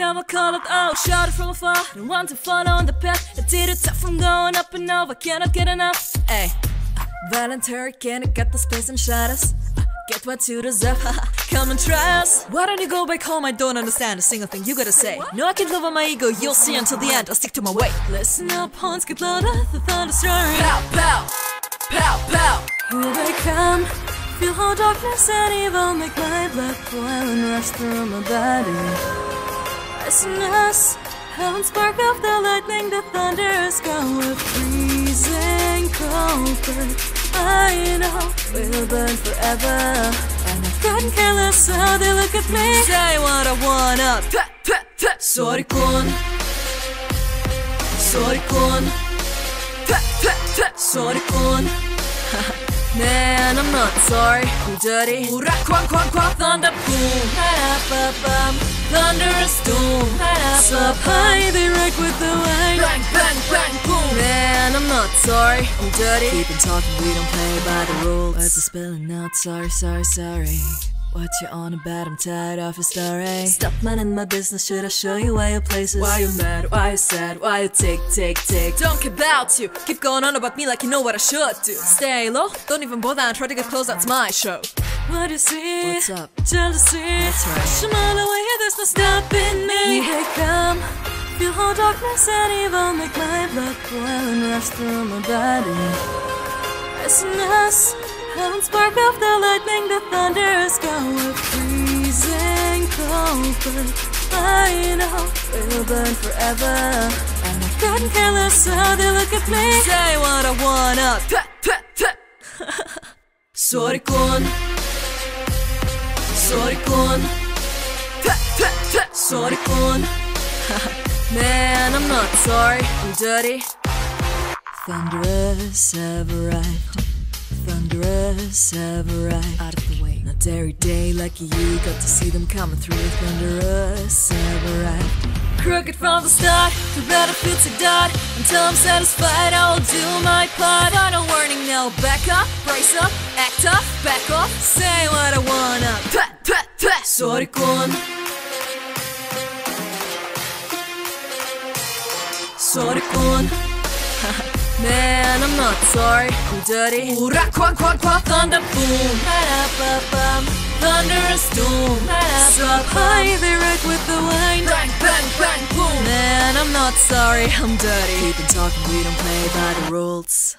I'ma call it out. Shout it from afar, don't want to follow on the path. I did it tough from going up and over, cannot get enough. Ay, voluntary, can it get the space and us? Uh, Get what you deserve, come and try us. Why don't you go back home? I don't understand a single thing you gotta say. No, I can't live on my ego, you'll see until the end. I'll stick to my way. Listen up, horns get louder, the thunder's roaring. Pow, pow, pow, pow. Here they come. Feel how darkness and evil make my blood boil and rush through my body. Us, heaven spark of the lightning, the Thunderous go with freezing. But I know we'll burn forever, and I couldn't care less how they look at me. Say what I wanna. Sorry-kun, sorry-kun, sorry-kun. Man, I'm not sorry. I'm dirty. Thunder, boom. Ha-da-ba-bum. Doom. High, they wreck with the wind. Bang, bang, bang, boom. Man, I'm not sorry. I'm dirty. Keep on talking, we don't play by the rules. Words are spilling out. Sorry, sorry, sorry. What you on about? I'm tired of your story. Stop minding my business. Should I show you why your places? Why you mad? Why you sad? Why you tick, tick, tick? Don't care about you. Keep going on about me like you know what I should do. Stay low. Don't even bother and try to get close. That's my show. What do you see? What's up? Jealousy. That's right. Push 'em all away. There's no stopping me. Here they come. Feel how darkness and evil make my blood boil and rush through my body. Us, heaven spark of the lightning, the Thunderous go with freezing cold. But I know we'll burn forever, and I couldn't care less how they look at me. Say what I wanna. Sorry, con. Sorry, con. Sorry. Man, I'm not sorry. I'm dirty. Thunderous have arrived. Thunderous have arrived. Out of the way. Not every day like you got to see them coming through. Thunderous have arrived. Crooked from the start, the battlefield to dot. Until I'm satisfied, I will do my part. Final warning now, back up, brace up, act up, back off, say what I wanna. Sorry, con. Man, I'm not sorry. I'm dirty. Hurra, quack, quack, quack, thunder, boom. Ha-da-ba-bum. Thunderous doom. So high, they wreck with the wind. Bang, bang, bang, boom. Man, I'm not sorry. I'm dirty. Keep talking, we don't play by the rules.